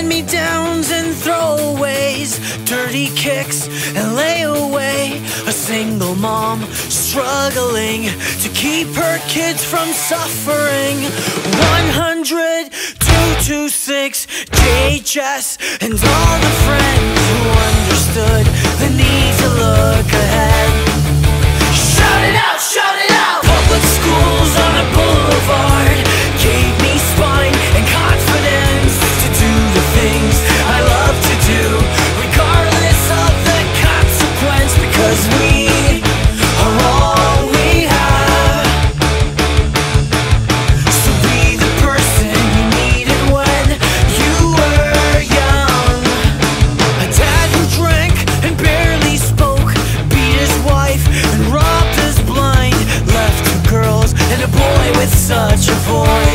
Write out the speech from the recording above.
hand-me-downs and throwaways Dirty kicks and layaway A single mom struggling To keep her kids from suffering. 100, 226, JHS And all the friends such a voice.